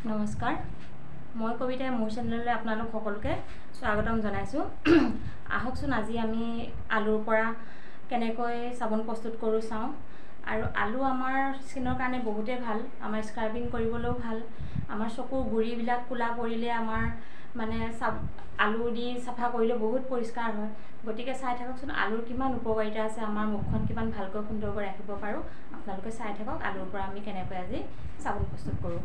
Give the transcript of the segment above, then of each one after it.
নমস্কাৰ। মই কবিতাই মোৰ চেনেললৈ আপোনালোক সকলোকে স্বাগতম জনাইছোঁ। আহকচোন আজি আমি আলুৰ পৰা কেনেকৈ চাবোন প্ৰস্তুত কৰোঁ চাওঁ। আৰু আলু আমাৰ স্কিনৰ কাৰণে বহুতেই ভাল আমাৰ স্ক্ৰাবিং কৰিবলৈও ভাল। আমাৰ চকুৰ গুৰিবিলাক ক'লা পৰিলে আমাৰ মানে চাব আলু দি চাফা কৰিলে বহুত পৰিষ্কাৰ হয়। গতিকে চাই থাককচোন আলুৰ কিমান উপকাৰিতা আছে আমাৰ মুখখন কিমান ভালকৈ সুন্দৰকৈ ৰাখিব পাৰোঁ। আপোনালোকে চাই থাকক আলুৰ পৰা আমি কেনেকৈ আজি চাবোন প্ৰস্তুত কৰোঁ।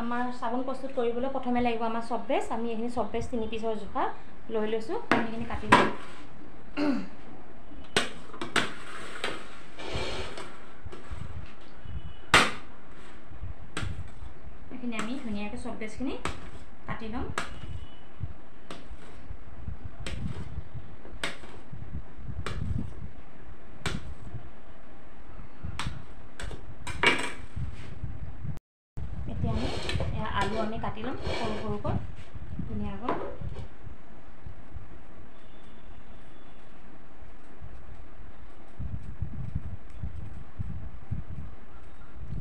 আমাৰ চাবোন প্ৰস্তুত কৰিবলৈ প্ৰথমে লাগিব আমাৰ বেচ আমি এইখিনি বেচ তিনি পিচৰ জোখা লৈ লৈছোঁ আমি এইখিনি কাটি ল'ম এইখিনি আমি ধুনীয়াকৈ চপ বেচখিনি কাটি ল'ম। এতিয়া আমি আলু আমি কাটি ল'ম সৰু সৰুকৈ ধুনীয়াকৈ।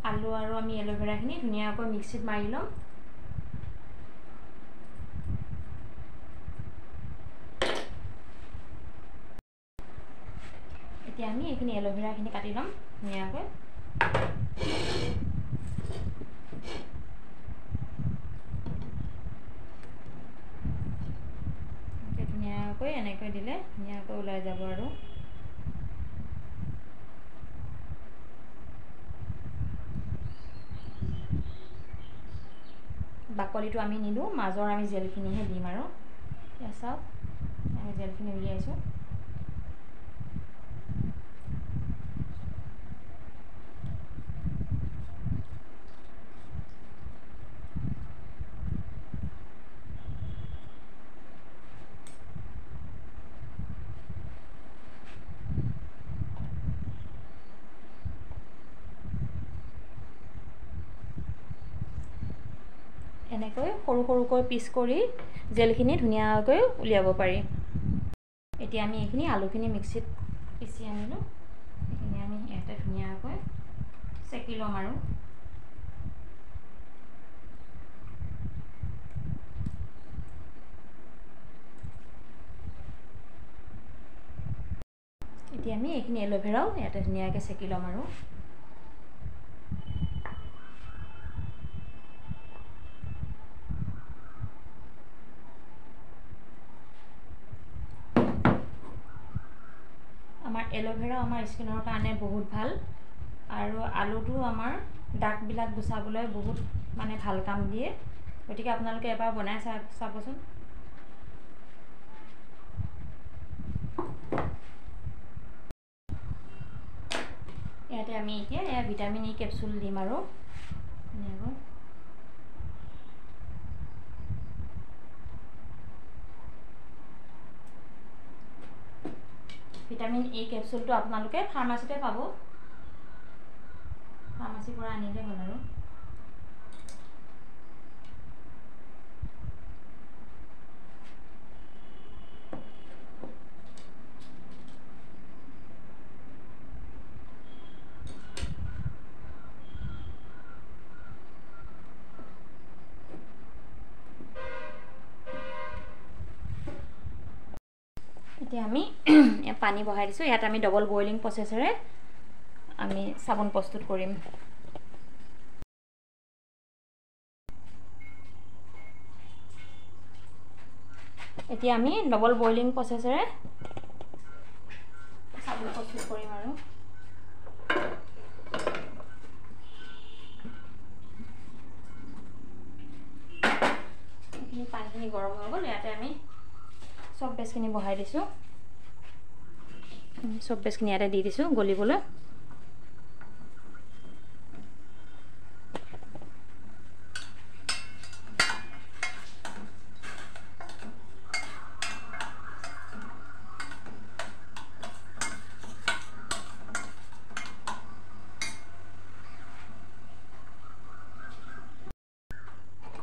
আলু আৰু আমি এল'ভেৰাখিনি ধুনীয়াকৈ মিক্সিত মাৰি ল'ম। এতিয়া আমি এইখিনি এল'ভেৰাখিনি কাটি ল'ম ধুনীয়াকৈ ধুনীয়াকৈ এনেকৈ দিলে ধুনীয়াকৈ ওলাই যাব আৰু বাকলিটো আমি নিদিওঁ মাজৰ আমি জেলখিনিহে দিম আৰু চাওক আমি জেলখিনি উলিয়াইছোঁ এনেকৈ সৰু সৰুকৈ পিচ কৰি জেলখিনি ধুনীয়াকৈ উলিয়াব পাৰি। এতিয়া আমি এইখিনি আলুখিনি মিক্সিত পিচি আনিলোঁ। এইখিনি আমি ইয়াতে ধুনীয়াকৈ চেকি ল'ম আৰু। এতিয়া আমি এইখিনি এল'ভেৰাও ইয়াতে ধুনীয়াকৈ চেকি ল'ম আৰু। এল'ভেৰা আমাৰ স্কিনৰ কাৰণে বহুত ভাল। আৰু আলুটো আমাৰ দাগবিলাক গুচাবলৈ বহুত মানে ভাল কাম দিয়ে। গতিকে আপোনালোকে এবাৰ বনাই চা চাবচোন। ইয়াতে আমি এতিয়া ভিটামিন ই কেপচুল দিম আৰু। ভিটামিন ই কেপচুলটো আপোনালোকে ফাৰ্মাচীতে পাব। ফাৰ্মাচীৰ পৰা আনিলে হ'ল আৰু। এতিয়া আমি পানী বহাই দিছোঁ। ইয়াত আমি ডবল বইলিং প্ৰচেছেৰে আমি চাবোন প্ৰস্তুত কৰিম। এতিয়া আমি ডবল বইলিং প্ৰচেছেৰে চাবোন প্ৰস্তুত কৰিম আৰু। পানীখিনি গৰম হৈ গ'ল। ইয়াতে আমি চব বেচখিনি বহাই দিছোঁ। চব বেচখিনি ইয়াতে দি দিছোঁ গলিবলৈ।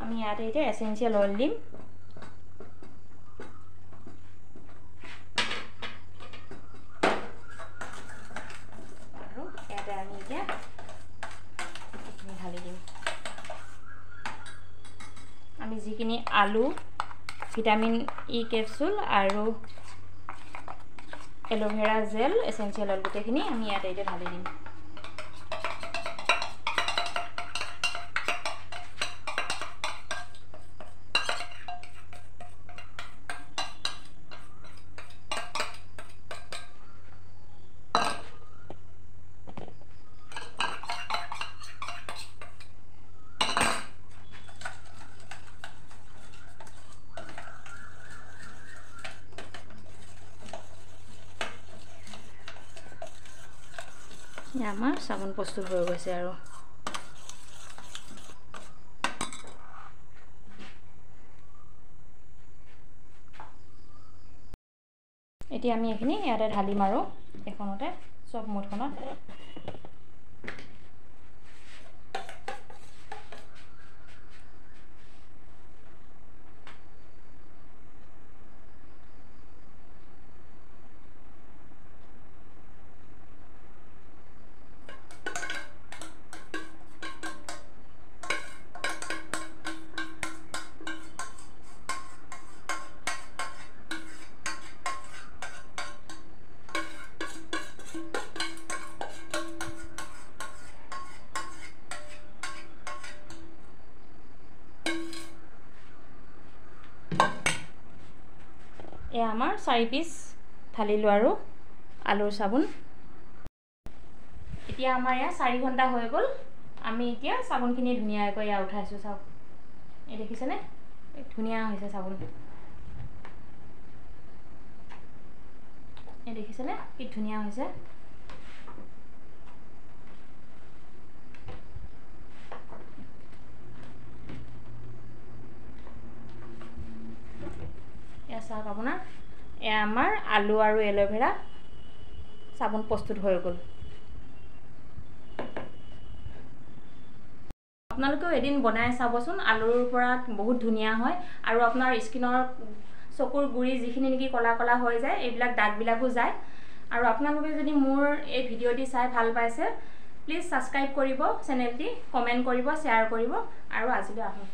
আমি ইয়াতে এতিয়া এচেঞ্চিয়েল অইল দিম আৰু ইয়াতে আমি এতিয়া আলু ভিটামিন ই কেপচুল আৰু aloe vera gel essential oil গোটেইখিনি আমি ইয়াতে এতিয়া ঢালি দিম। আমাৰ চাবোন প্ৰস্তুত হৈ গৈছে আৰু। এতিয়া আমি এইখিনি ইয়াতে ঢালিম আৰু এখনতে চব মুঠখনত। আমাৰ চাৰি পিচ ঢালিলোঁ আৰু আলুৰ চাবোন। এতিয়া আমাৰ এয়া চাৰি ঘণ্টা হৈ গ'ল। আমি এতিয়া চাবোনখিনি ধুনীয়াকৈ এয়া উঠাইছোঁ চাওক। এই দেখিছেনে? ধুনীয়া হৈছে চাবোন। এই দেখিছেনে? কি ধুনীয়া হৈছে। চাওক আপোনাৰ। এয়া আমাৰ আলু আৰু এল'ভেৰা চাবোন প্ৰস্তুত হৈ গ'ল। আপোনালোকেও এদিন বনাই চাবচোন আলুৰ পৰা বহুত ধুনীয়া হয় আৰু আপোনাৰ স্কিনৰ চকুৰ গুৰি যিখিনি নেকি ক'লা ক'লা হৈ যায় এইবিলাক দাগবিলাকো যায়। আৰু আপোনালোকে যদি মোৰ এই ভিডিঅ'টি চাই ভাল পাইছে প্লিজ ছাবস্ক্ৰাইব কৰিব চেনেলটি কমেণ্ট কৰিব শ্বেয়াৰ কৰিব আৰু আজিলৈ আহোঁ